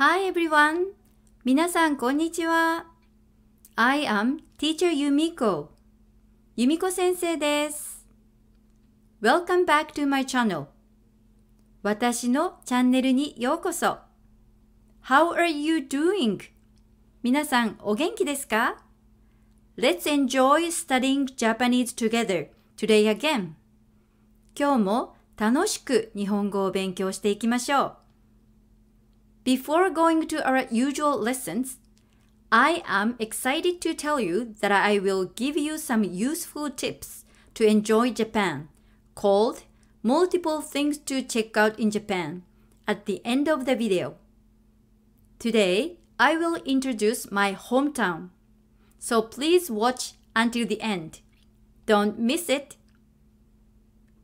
Hi everyone! 皆さんこんにちは。I am Teacher Yumiko. 由美子先生です。Welcome back to my channel. 私のチャンネルにようこそ。How are you doing? 皆さんお元気ですか Let's enjoy studying Japanese together today again. 今日も楽しく日本語を勉強していきましょう。Before going to our usual lessons, I am excited to tell you that I will give you some useful tips to enjoy Japan called Multiple Things to Check Out in Japan at the end of the video. Today, I will introduce my hometown. So please watch until the end. Don't miss it.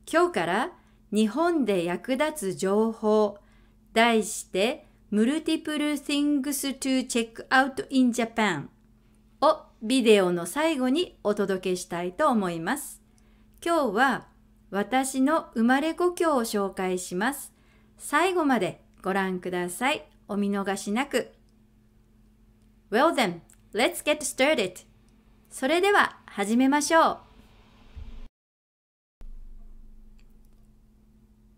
今日から日本で役立つ情報題して Multiple Things to Check Out in Japan をビデオの最後にお届けしたいと思います。今日は私の生まれ故郷を紹介します。最後までご覧ください。お見逃しなく。Well then, let's get started. それでは始めましょう。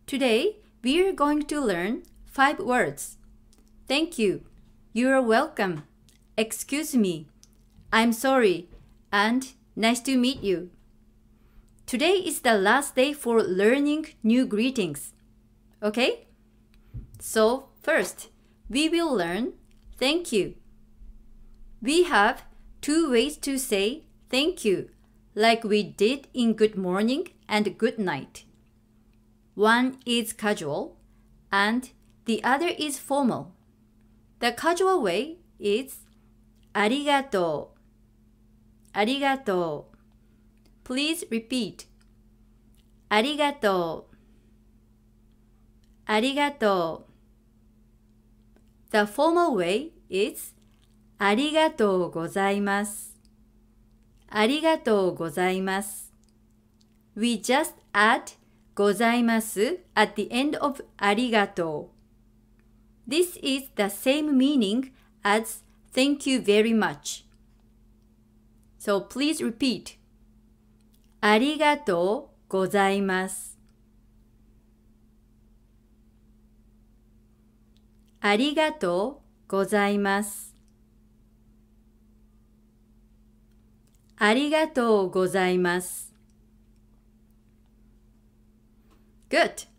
Today, we are going to learn five words. Thank you. You're welcome. Excuse me. I'm sorry. And nice to meet you. Today is the last day for learning new greetings. Okay? So, first, we will learn thank you. We have two ways to say thank you, like we did in good morning and good night. One is casual and the other is formal. The casual way is ありがとう。ありがとう。Please repeat. ありがとう。ありがとう。The formal way is ありがとうございます。ありがとうございます。We just add ございます at the end of ありがとう。This is the same meaning as thank you very much. So please repeat. ありがとうございます。ありがとうございます。ありがとうございます。Good!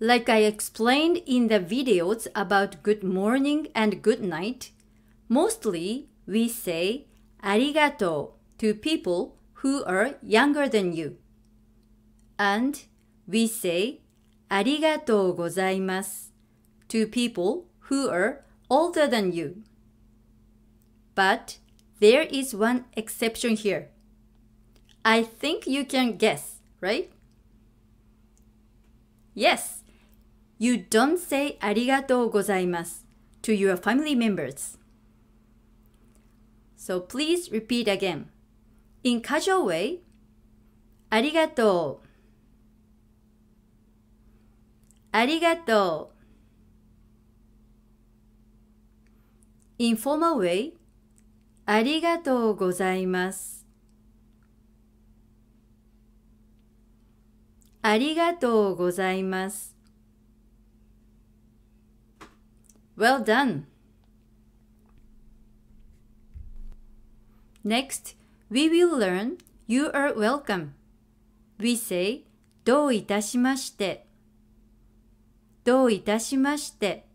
Like I explained in the videos about good morning and good night, mostly we say ありがとう to people who are younger than you. And we say ありがとうございます to people who are older than you. But there is one exception here. I think you can guess, right? Yes, you don't say ありがとうございます to your family members. So please repeat again. In casual way, "arigato." In formal way, ありがとうございますありがとうございます Well done. Next, we will learn You are welcome. We say どういたしまして。どういたしまして。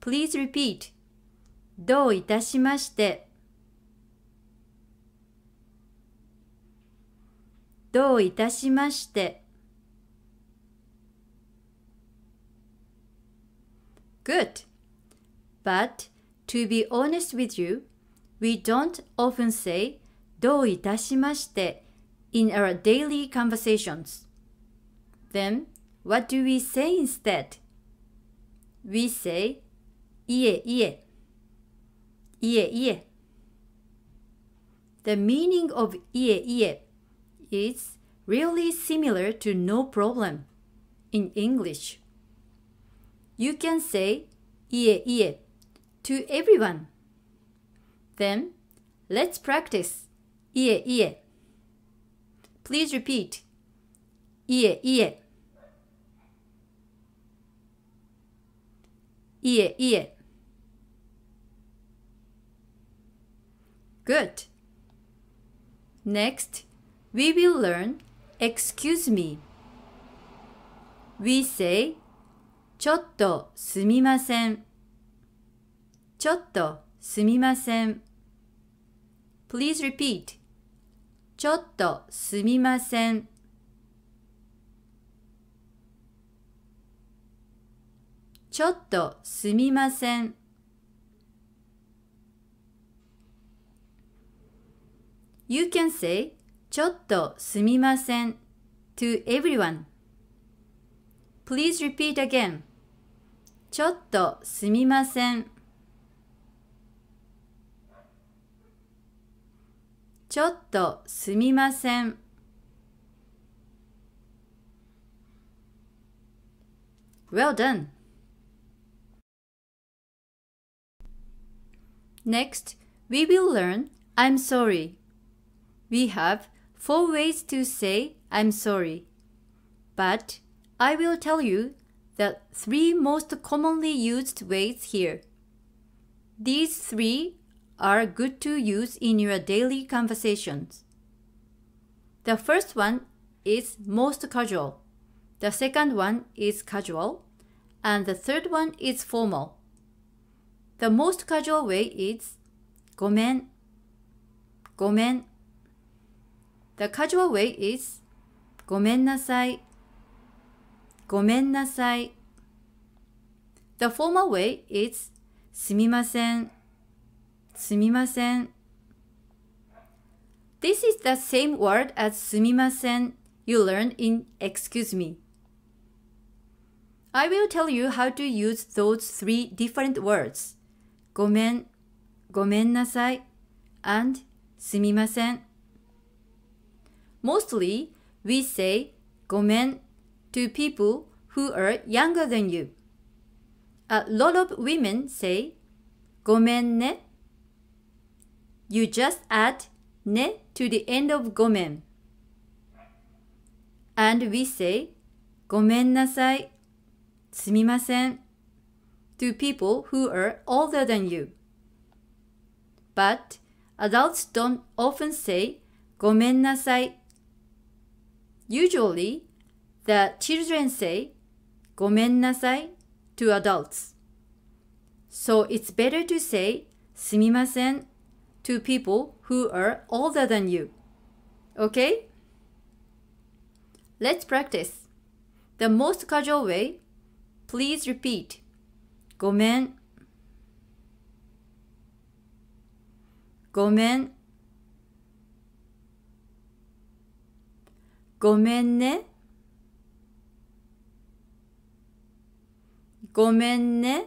Please repeat. どういたしまして。どういたしまして。Good. But to be honest with you, we don't often say どういたしまして in our daily conversations. Then, what do we say instead? We say いえいえ。いえいえ。The meaning of いえいえ is really similar to no problem in English. you can say ie ie to everyone. Then let's practice ie ie. Please repeat ie ie. Ie ie. Good. Next, we will learn excuse me. We say ちょっとすみません。ちょっとすみません。Please repeat. ちょっとすみません。ちょっとすみません。You can say ちょっとすみません to everyone. Please repeat again. ちょっとすみません。ちょっとすみません。Well done. Next, we will learn I'm sorry. We have four ways to say I'm sorry. But I will tell you the three most commonly used ways here. These three are good to use in your daily conversations. The first one is most casual. The second one is casual. And the third one is formal. The most casual way is ごめん、ごめん。The casual way is ごめんなさい、 ごめんなさい。The formal way is すみません、すみません。This is the same word as すみません you learned in excuse me. I will tell you how to use those three different words. ごめん、ごめんなさい and すみません。Mostly, we say ごめん to people who are younger than you. A lot of women say ごめんね You just add ね to the end of ごめん And we say ごめんなさいすみません to people who are older than you. But adults don't often say ごめんなさい Usually, the children say ごめんなさい to adults. So it's better to say すみません to people who are older than you. Okay? Let's practice. The most casual way, please repeat. ごめん。ごめん。ごめんね。 ごめんね。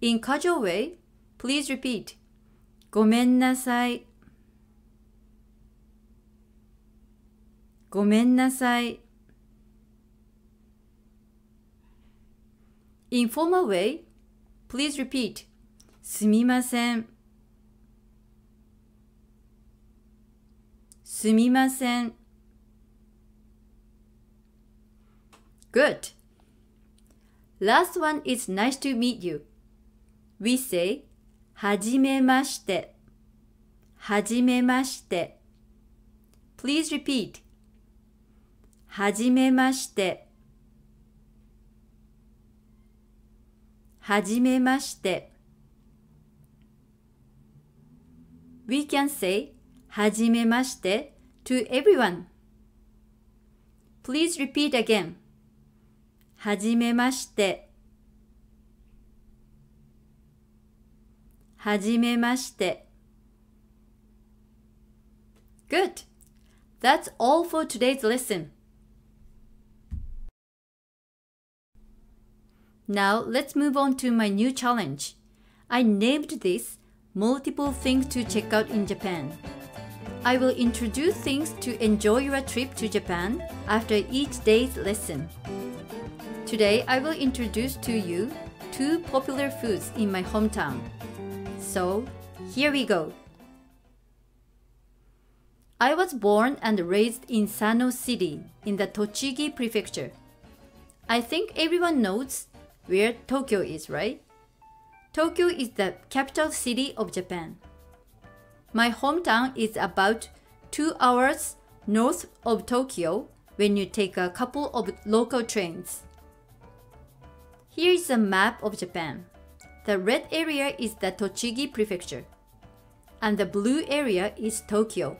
In casual way, please repeat ごめんなさい。ごめんなさい。In formal way, please repeat すみません。すみません。Good. Last one is nice to meet you. We say はじめまして。はじめまして。Please repeat はじめまして。はじめまして。We can say はじめまして to everyone. Please repeat again. はじめまして。はじめまして。Good. That's all for today's lesson. Now let's move on to my new challenge. I named this multiple things to check out in Japan. I will introduce things to enjoy your trip to Japan after each day's lesson. Today, I will introduce to you two popular foods in my hometown. So, here we go. I was born and raised in Sano City in the Tochigi Prefecture. I think everyone knows where Tokyo is, right? Tokyo is the capital city of Japan. My hometown is about two hours north of Tokyo when you take a couple of local trains. Here is a map of Japan. The red area is the Tochigi Prefecture, and the blue area is Tokyo.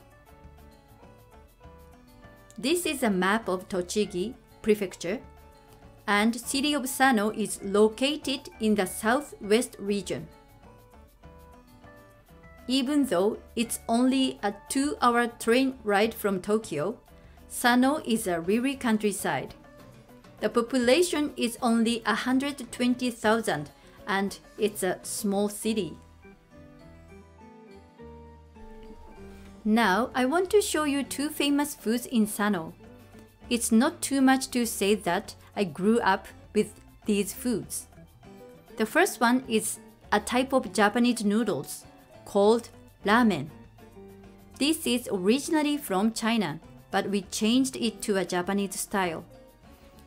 This is a map of Tochigi Prefecture, and city of Sano is located in the southwest region. Even though it's only a two-hour train ride from Tokyo, Sano is a really countryside. The population is only 120,000 and it's a small city. Now, I want to show you two famous foods in Sano. It's not too much to say that I grew up with these foods. The first one is a type of Japanese noodles called ramen. This is originally from China, but we changed it to a Japanese style.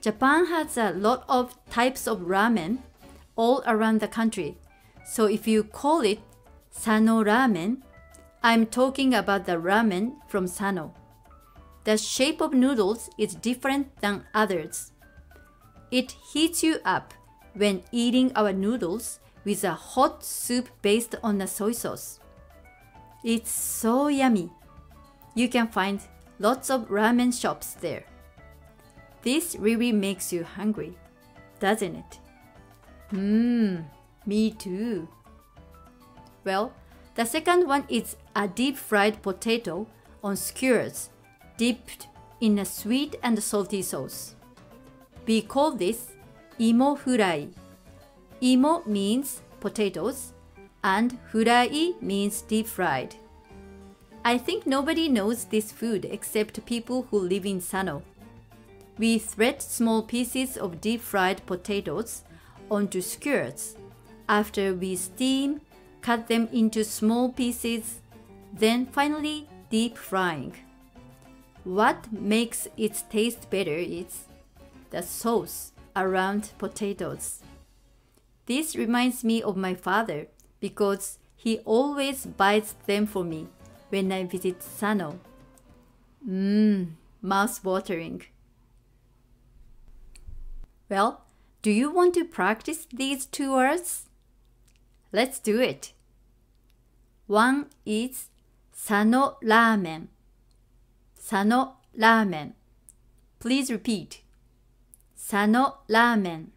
Japan has a lot of types of ramen all around the country, so if you call it Sano ramen, I'm talking about the ramen from Sano. The shape of noodles is different than others. It heats you up when eating our noodles with a hot soup based on a soy sauce. It's so yummy. You can find lots of ramen shops there. This really makes you hungry, doesn't it? Mmm, me too. Well, the second one is a deep fried potato on skewers dipped in a sweet and salty sauce. We call this imo furai. Imo means potatoes and furai means deep fried. I think nobody knows this food except people who live in Sano. We thread small pieces of deep fried potatoes onto skewers after we steam cut them into small pieces, then finally deep frying. What makes its taste better is the sauce around potatoes. This reminds me of my father because he always buys them for me when I visit Sano. Mmm, mouth watering. Well, do you want to practice these two words? Let's do it. One is Sano Ramen. Sano Ramen. Please repeat. Sano Ramen.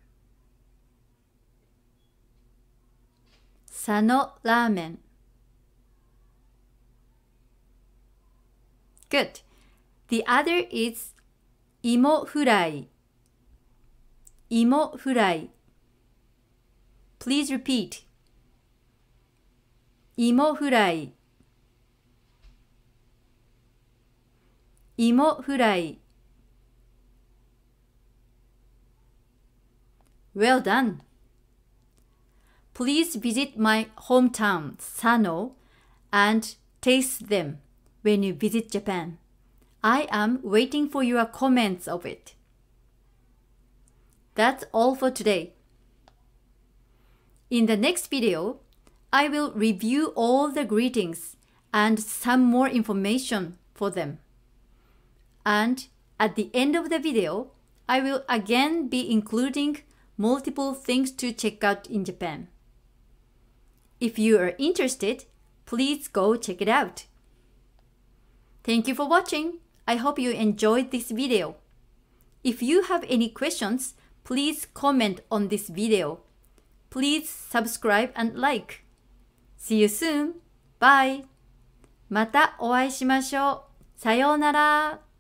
Sano Ramen. Good. The other is Imo Furai. Imo Furai. Please repeat. Imo Furai. Imo Furai. Well done. Please visit my hometown, Sano, and taste them when you visit Japan. I am waiting for your comments of it. That's all for today. In the next video, I will review all the greetings and some more information for them. And at the end of the video, I will again be including multiple things to check out in Japan. If you are interested, please go check it out. Thank you for watching. I hope you enjoyed this video. If you have any questions, please comment on this video. Please subscribe and like. See you soon. Bye. またお会いしましょう。さようなら。